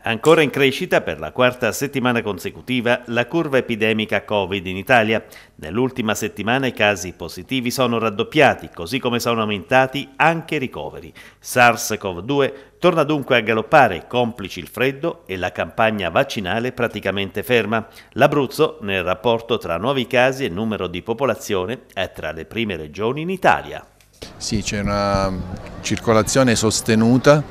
Ancora in crescita per la quarta settimana consecutiva la curva epidemica Covid in Italia. Nell'ultima settimana i casi positivi sono raddoppiati, così come sono aumentati anche i ricoveri. SARS-CoV-2 torna dunque a galoppare, complici il freddo e la campagna vaccinale praticamente ferma. L'Abruzzo, nel rapporto tra nuovi casi e numero di popolazione, è tra le prime regioni in Italia. Sì, c'è una circolazione sostenuta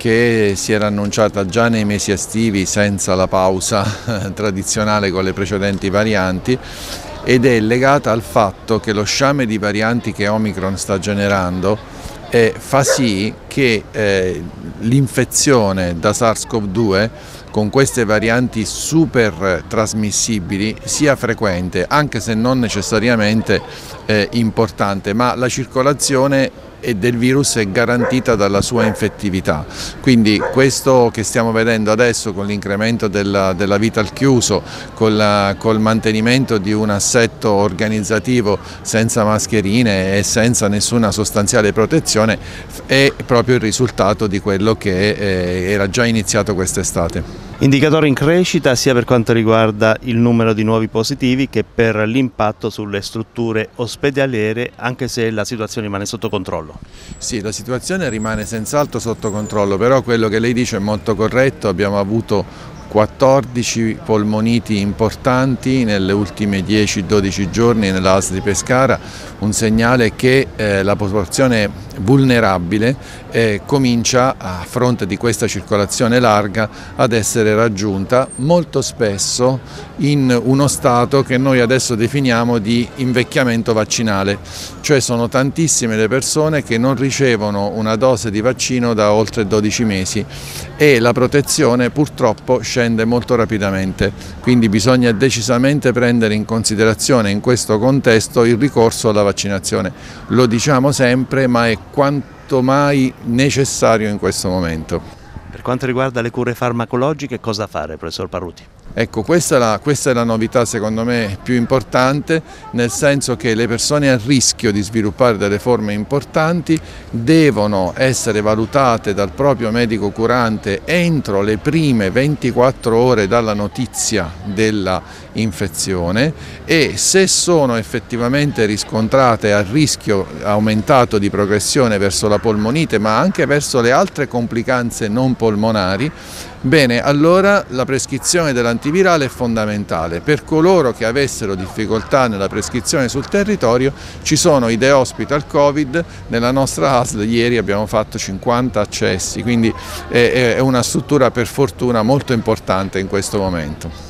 che si era annunciata già nei mesi estivi senza la pausa tradizionale con le precedenti varianti ed è legata al fatto che lo sciame di varianti che Omicron sta generando eh, fa sì che eh, l'infezione da SARS-CoV-2 con queste varianti super trasmissibili sia frequente, anche se non necessariamente eh, importante, ma la circolazione e del virus è garantita dalla sua infettività. Quindi questo che stiamo vedendo adesso con l'incremento della, della, vita al chiuso, col, col mantenimento di un assetto organizzativo senza mascherine e senza nessuna sostanziale protezione è proprio il risultato di quello che eh, era già iniziato quest'estate. Indicatore in crescita sia per quanto riguarda il numero di nuovi positivi che per l'impatto sulle strutture ospedaliere anche se la situazione rimane sotto controllo. Sì, la situazione rimane senz'altro sotto controllo, però quello che lei dice è molto corretto, abbiamo avuto 14 polmoniti importanti nelle ultime 10-12 giorni nell'AS di Pescara, un segnale che eh, la popolazione vulnerabile eh, comincia a fronte di questa circolazione larga ad essere raggiunta molto spesso in uno stato che noi adesso definiamo di invecchiamento vaccinale, cioè sono tantissime le persone che non ricevono una dose di vaccino da oltre 12 mesi e la protezione purtroppo scende molto rapidamente, quindi bisogna decisamente prendere in considerazione in questo contesto il ricorso alla vaccinazione. Lo diciamo sempre ma è quanto mai necessario in questo momento. Per quanto riguarda le cure farmacologiche cosa fare professor Parruti? Ecco, questa è, la, questa è, la, novità secondo me più importante, nel senso che le persone a rischio di sviluppare delle forme importanti devono essere valutate dal proprio medico curante entro le prime 24 ore dalla notizia dell'infezione e se sono effettivamente riscontrate a rischio aumentato di progressione verso la polmonite ma anche verso le altre complicanze non polmonari, Bene, allora la prescrizione dell'antivirale è fondamentale. Per coloro che avessero difficoltà nella prescrizione sul territorio ci sono i The Hospital Covid, nella nostra ASL ieri abbiamo fatto 50 accessi, quindi è una struttura per fortuna molto importante in questo momento.